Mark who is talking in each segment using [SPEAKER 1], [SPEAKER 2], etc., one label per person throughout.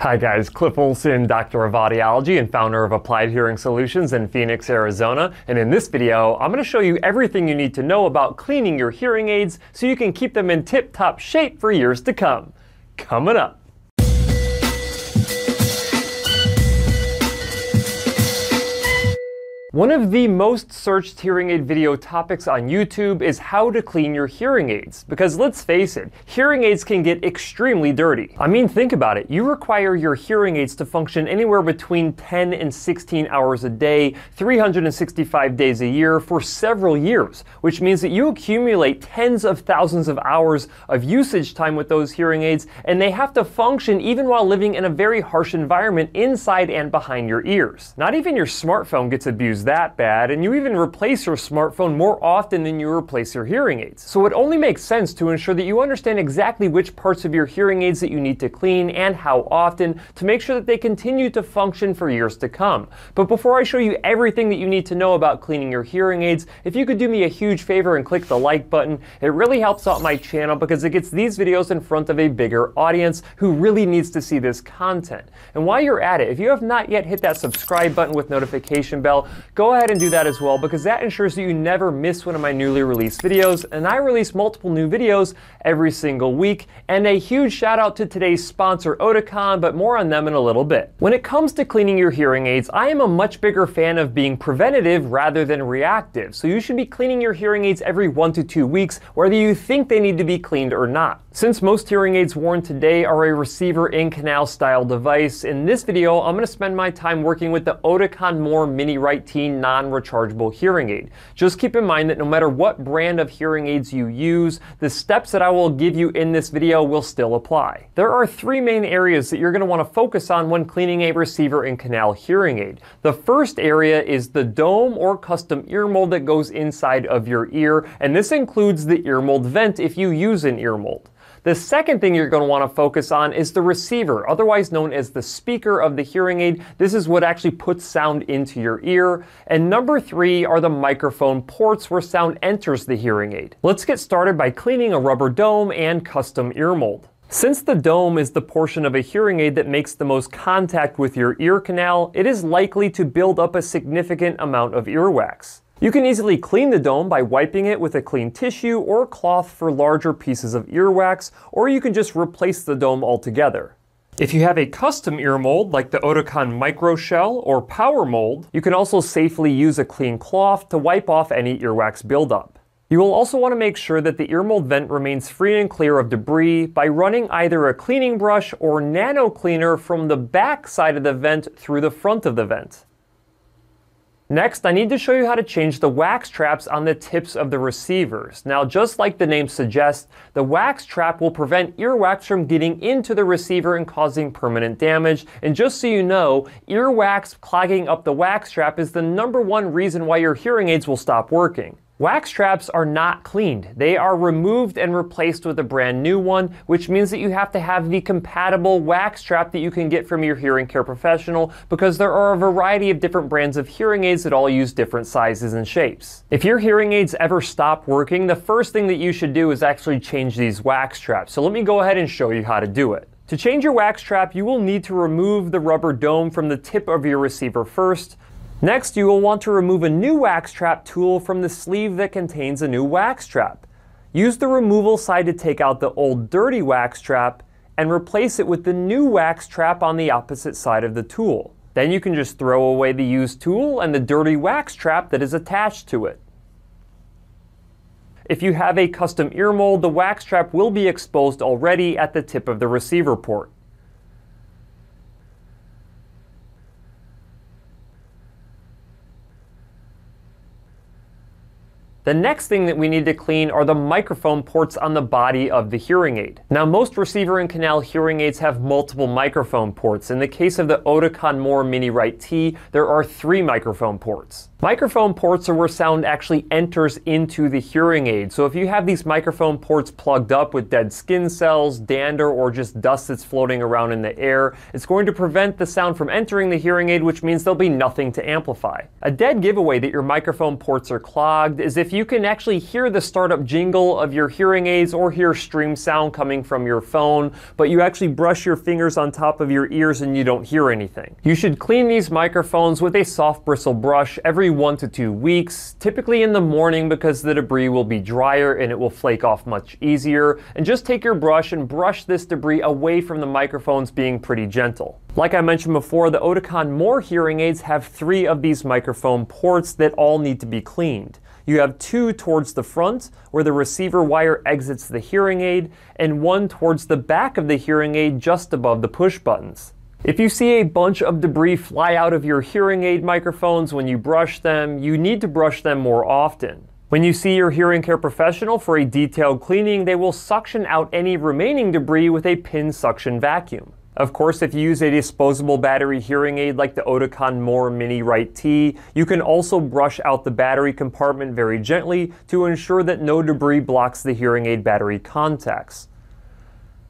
[SPEAKER 1] Hi guys, Cliff Olson, Doctor of Audiology and founder of Applied Hearing Solutions in Phoenix, Arizona. And in this video, I'm going to show you everything you need to know about cleaning your hearing aids so you can keep them in tip-top shape for years to come. Coming up. One of the most searched hearing aid video topics on YouTube is how to clean your hearing aids. Because let's face it, hearing aids can get extremely dirty. I mean, think about it. You require your hearing aids to function anywhere between 10 and 16 hours a day, 365 days a year for several years, which means that you accumulate tens of thousands of hours of usage time with those hearing aids, and they have to function even while living in a very harsh environment inside and behind your ears. Not even your smartphone gets abused that bad, and you even replace your smartphone more often than you replace your hearing aids. So it only makes sense to ensure that you understand exactly which parts of your hearing aids that you need to clean and how often to make sure that they continue to function for years to come. But before I show you everything that you need to know about cleaning your hearing aids, if you could do me a huge favor and click the like button, it really helps out my channel because it gets these videos in front of a bigger audience who really needs to see this content. And while you're at it, if you have not yet hit that subscribe button with notification bell, go ahead and do that as well because that ensures that you never miss one of my newly released videos. And I release multiple new videos every single week. And a huge shout out to today's sponsor, Oticon, but more on them in a little bit. When it comes to cleaning your hearing aids, I am a much bigger fan of being preventative rather than reactive. So you should be cleaning your hearing aids every one to two weeks, whether you think they need to be cleaned or not. Since most hearing aids worn today are a receiver in canal style device, in this video I'm going to spend my time working with the Oticon More miniRITE Non-rechargeable hearing aid. Just keep in mind that no matter what brand of hearing aids you use, the steps that I will give you in this video will still apply. There are three main areas that you're going to want to focus on when cleaning a receiver and canal hearing aid. The first area is the dome or custom ear mold that goes inside of your ear, and this includes the ear mold vent if you use an ear mold. The second thing you're going to want to focus on is the receiver, otherwise known as the speaker of the hearing aid. This is what actually puts sound into your ear. And number three are the microphone ports where sound enters the hearing aid. Let's get started by cleaning a rubber dome and custom ear mold. Since the dome is the portion of a hearing aid that makes the most contact with your ear canal, it is likely to build up a significant amount of earwax. You can easily clean the dome by wiping it with a clean tissue or cloth for larger pieces of earwax, or you can just replace the dome altogether. If you have a custom ear mold like the Oticon Micro Shell or Power Mold, you can also safely use a clean cloth to wipe off any earwax buildup. You will also want to make sure that the ear mold vent remains free and clear of debris by running either a cleaning brush or nano cleaner from the back side of the vent through the front of the vent. Next, I need to show you how to change the wax traps on the tips of the receivers. Now, just like the name suggests, the wax trap will prevent earwax from getting into the receiver and causing permanent damage. And just so you know, earwax clogging up the wax trap is the number one reason why your hearing aids will stop working. Wax traps are not cleaned. They are removed and replaced with a brand new one, which means that you have to have the compatible wax trap that you can get from your hearing care professional because there are a variety of different brands of hearing aids that all use different sizes and shapes. If your hearing aids ever stop working, the first thing that you should do is actually change these wax traps. So let me go ahead and show you how to do it. To change your wax trap, you will need to remove the rubber dome from the tip of your receiver first. Next, you will want to remove a new wax trap tool from the sleeve that contains a new wax trap. Use the removal side to take out the old dirty wax trap and replace it with the new wax trap on the opposite side of the tool. Then you can just throw away the used tool and the dirty wax trap that is attached to it. If you have a custom ear mold, the wax trap will be exposed already at the tip of the receiver port. The next thing that we need to clean are the microphone ports on the body of the hearing aid. Now most receiver and canal hearing aids have multiple microphone ports. In the case of the Oticon More miniRITE T, there are three microphone ports. Microphone ports are where sound actually enters into the hearing aid. So if you have these microphone ports plugged up with dead skin cells, dander, or just dust that's floating around in the air, it's going to prevent the sound from entering the hearing aid, which means there'll be nothing to amplify. A dead giveaway that your microphone ports are clogged is if you can actually hear the startup jingle of your hearing aids or hear stream sound coming from your phone, but you actually brush your fingers on top of your ears and you don't hear anything. You should clean these microphones with a soft bristle brush every every one to two weeks, typically in the morning because the debris will be drier and it will flake off much easier. And just take your brush and brush this debris away from the microphones being pretty gentle. Like I mentioned before, the Oticon More hearing aids have three of these microphone ports that all need to be cleaned. You have two towards the front, where the receiver wire exits the hearing aid, and one towards the back of the hearing aid just above the push buttons. If you see a bunch of debris fly out of your hearing aid microphones when you brush them, you need to brush them more often. When you see your hearing care professional for a detailed cleaning, they will suction out any remaining debris with a pin suction vacuum. Of course, if you use a disposable battery hearing aid like the Oticon More miniRITE T, you can also brush out the battery compartment very gently to ensure that no debris blocks the hearing aid battery contacts.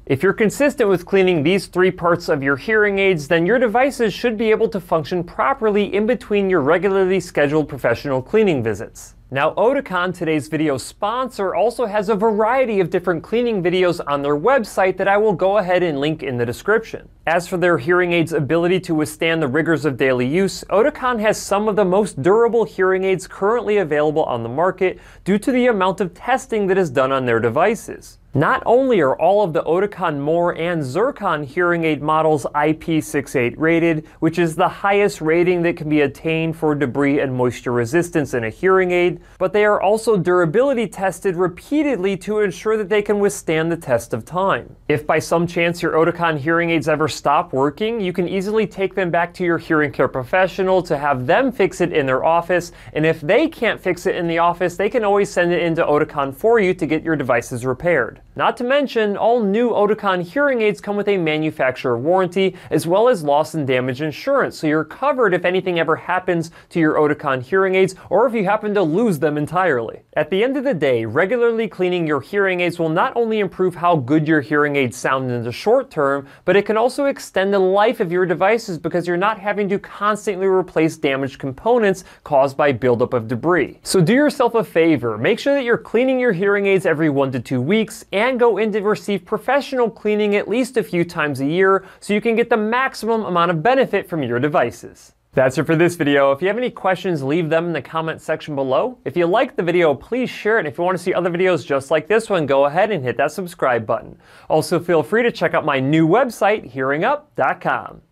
[SPEAKER 1] If you're consistent with cleaning these three parts of your hearing aids, then your devices should be able to function properly in between your regularly scheduled professional cleaning visits. Now, Oticon, today's video sponsor, also has a variety of different cleaning videos on their website that I will go ahead and link in the description. As for their hearing aids' ability to withstand the rigors of daily use, Oticon has some of the most durable hearing aids currently available on the market due to the amount of testing that is done on their devices. Not only are all of the Oticon More and Zircon hearing aid models IP68 rated, which is the highest rating that can be attained for debris and moisture resistance in a hearing aid, but they are also durability tested repeatedly to ensure that they can withstand the test of time. If by some chance your Oticon hearing aids ever stop working, you can easily take them back to your hearing care professional to have them fix it in their office, and if they can't fix it in the office, they can always send it into Oticon for you to get your devices repaired. Not to mention, all new Oticon hearing aids come with a manufacturer warranty as well as loss and damage insurance, so you're covered if anything ever happens to your Oticon hearing aids or if you happen to lose them entirely. At the end of the day, regularly cleaning your hearing aids will not only improve how good your hearing aids sound in the short term, but it can also extend the life of your devices because you're not having to constantly replace damaged components caused by buildup of debris. So do yourself a favor, make sure that you're cleaning your hearing aids every one to two weeks and and go in to receive professional cleaning at least a few times a year so you can get the maximum amount of benefit from your devices. That's it for this video. If you have any questions, leave them in the comment section below. If you liked the video, please share it. And if you want to see other videos just like this one, go ahead and hit that subscribe button. Also, feel free to check out my new website, hearingup.com.